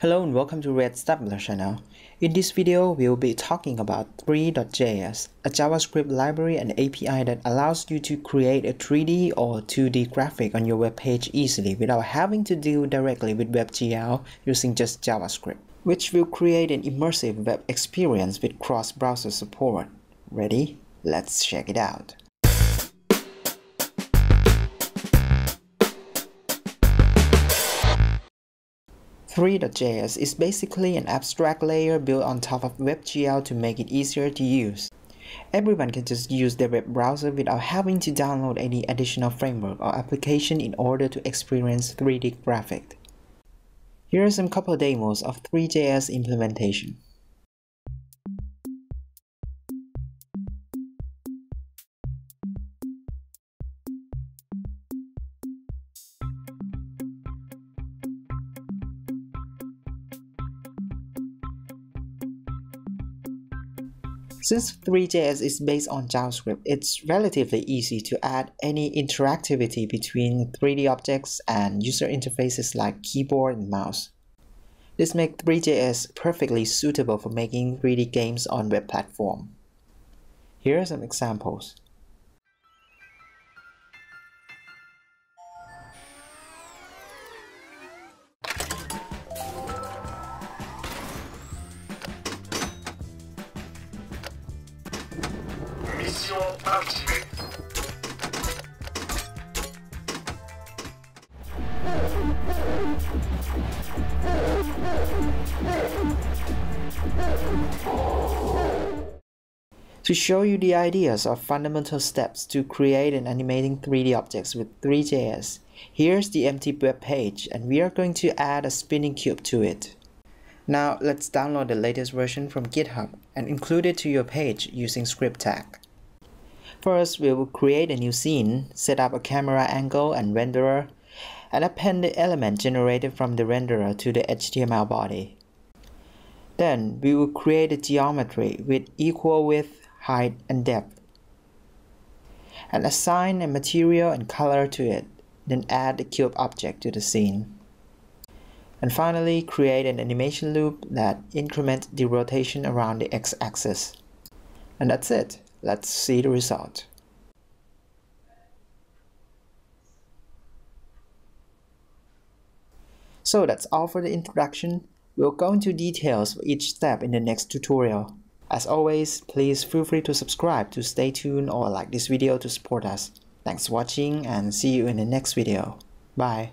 Hello and welcome to Red Stapler channel. In this video, we'll be talking about Three.js, a JavaScript library and API that allows you to create a 3D or 2D graphic on your web page easily without having to deal directly with WebGL using just JavaScript, which will create an immersive web experience with cross-browser support. Ready? Let's check it out. Three.js is basically an abstract layer built on top of WebGL to make it easier to use. Everyone can just use their web browser without having to download any additional framework or application in order to experience 3D graphics. Here are some couple demos of Three.js implementation. Since Three.js is based on JavaScript, it's relatively easy to add any interactivity between 3D objects and user interfaces like keyboard and mouse. This makes Three.js perfectly suitable for making 3D games on web platform. Here are some examples. Mission activée. To show you the ideas of fundamental steps to create and animating 3D objects with Three.js, here's the empty web page and we are going to add a spinning cube to it. Now let's download the latest version from GitHub and include it to your page using script tag. First, we will create a new scene, set up a camera angle and renderer, and append the element generated from the renderer to the HTML body. Then, we will create a geometry with equal width, height, and depth, and assign a material and color to it, then add the cube object to the scene. And finally, create an animation loop that increments the rotation around the x-axis. And that's it. Let's see the result. So that's all for the introduction. We'll go into details for each step in the next tutorial. As always, please feel free to subscribe to stay tuned or like this video to support us. Thanks for watching and see you in the next video. Bye.